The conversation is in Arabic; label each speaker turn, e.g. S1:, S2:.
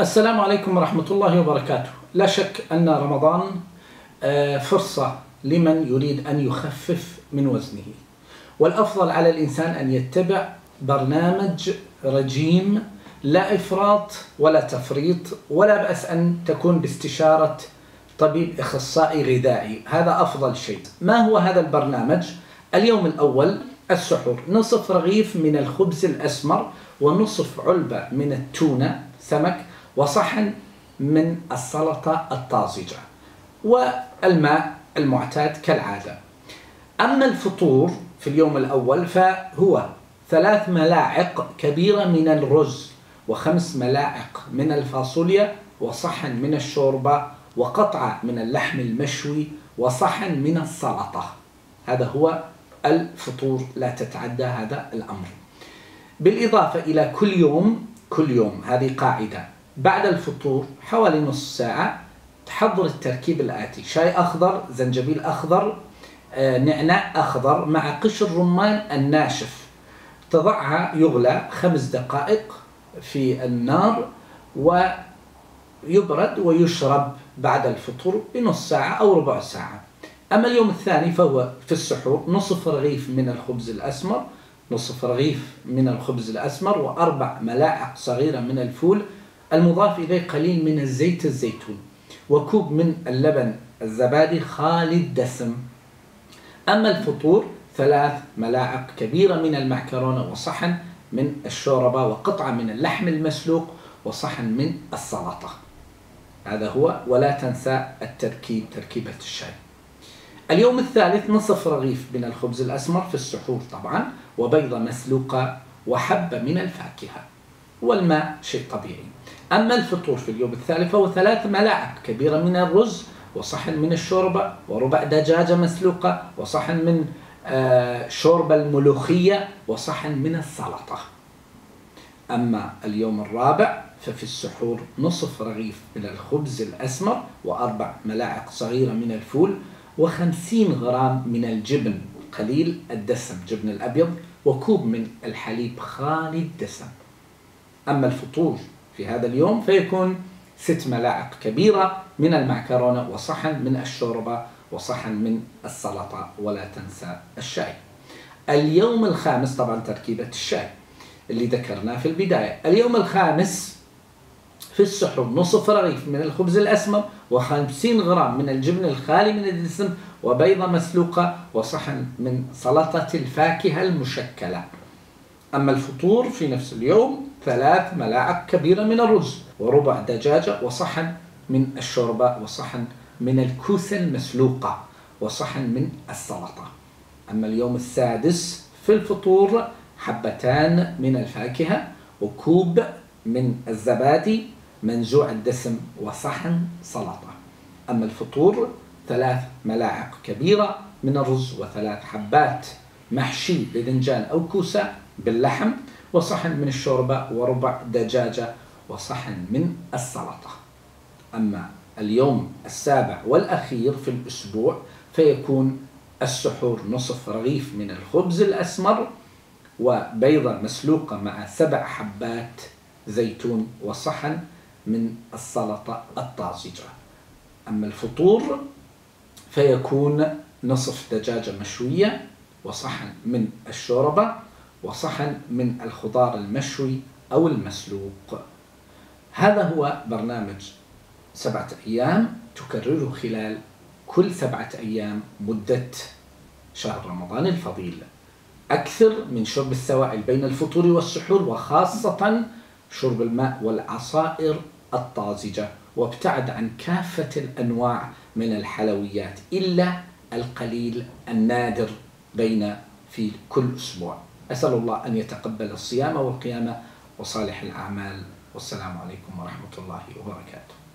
S1: السلام عليكم ورحمة الله وبركاته. لا شك أن رمضان آه، فرصة لمن يريد أن يخفف من وزنه. والأفضل على الإنسان أن يتبع برنامج رجيم لا إفراط ولا تفريط ولا بأس أن تكون باستشارة طبيب إخصائي غذائي. هذا أفضل شيء. ما هو هذا البرنامج؟ اليوم الأول السحور. نصف رغيف من الخبز الأسمر ونصف علبة من التونة سمك وصحن من السلطة الطازجة والماء المعتاد كالعادة. أما الفطور في اليوم الأول فهو ثلاث ملاعق كبيرة من الرز وخمس ملاعق من الفاصوليا وصحن من الشوربة وقطعة من اللحم المشوي وصحن من السلطة. هذا هو الفطور لا تتعدى هذا الأمر. بالإضافة إلى كل يوم كل يوم هذه قاعدة. بعد الفطور حوالي نص ساعة تحضر التركيب الآتي. شاي أخضر زنجبيل أخضر آه، نعناع أخضر مع قشر رمان الناشف. تضعها يغلى خمس دقائق في النار ويبرد ويشرب بعد الفطور بنص ساعة أو ربع ساعة. أما اليوم الثاني فهو في السحور نصف رغيف من الخبز الأسمر نصف رغيف من الخبز الأسمر وأربع ملاعق صغيرة من الفول المضاف إليه قليل من الزيت الزيتون وكوب من اللبن الزبادي خالي الدسم. أما الفطور ثلاث ملاعق كبيرة من المعكرونة وصحن من الشوربة وقطعة من اللحم المسلوق وصحن من السلطة. هذا هو ولا تنسى التركيب تركيبة الشاي. اليوم الثالث نصف رغيف من الخبز الأسمر في السحور طبعا وبيضة مسلوقة وحبة من الفاكهة. والماء شيء طبيعي. أما الفطور في اليوم الثالث فهو ثلاث ملاعق كبيرة من الرز وصحن من الشوربة وربع دجاجة مسلوقة وصحن من آه، شوربة الملوخية وصحن من السلطة. أما اليوم الرابع ففي السحور نصف رغيف من الخبز الأسمر وأربع ملاعق صغيرة من الفول وخمسين غرام من الجبن قليل الدسم جبن الأبيض وكوب من الحليب خالي الدسم. أما الفطور في هذا اليوم فيكون ست ملاعق كبيرة من المعكرونة وصحن من الشوربة وصحن من السلطة ولا تنسى الشاي. اليوم الخامس طبعا تركيبة الشاي اللي ذكرناه في البداية. اليوم الخامس في السحور نصف رغيف من الخبز الأسمر و50 غرام من الجبن الخالي من الدسم وبيضة مسلوقة وصحن من سلطة الفاكهة المشكلة. أما الفطور في نفس اليوم ثلاث ملاعق كبيرة من الرز وربع دجاجة وصحن من الشوربة وصحن من الكوسة المسلوقة وصحن من السلطة. أما اليوم السادس في الفطور حبتان من الفاكهة وكوب من الزبادي منزوع الدسم وصحن سلطة. أما الفطور ثلاث ملاعق كبيرة من الرز وثلاث حبات محشي باذنجان أو كوسة باللحم وصحن من الشوربة وربع دجاجة وصحن من السلطة. أما اليوم السابع والأخير في الأسبوع فيكون السحور نصف رغيف من الخبز الأسمر وبيضة مسلوقة مع سبع حبات زيتون وصحن من السلطة الطازجة. أما الفطور فيكون نصف دجاجة مشوية وصحن من الشوربة وصحن من الخضار المشوي أو المسلوق. هذا هو برنامج سبعة أيام تكرره خلال كل سبعة أيام مدة شهر رمضان الفضيل. أكثر من شرب السوائل بين الفطور والسحور وخاصة شرب الماء والعصائر الطازجة وابتعد عن كافة الأنواع من الحلويات إلا القليل النادر بين في كل أسبوع. أسأل الله أن يتقبل الصيام والقيامة وصالح الأعمال. والسلام عليكم ورحمة الله وبركاته.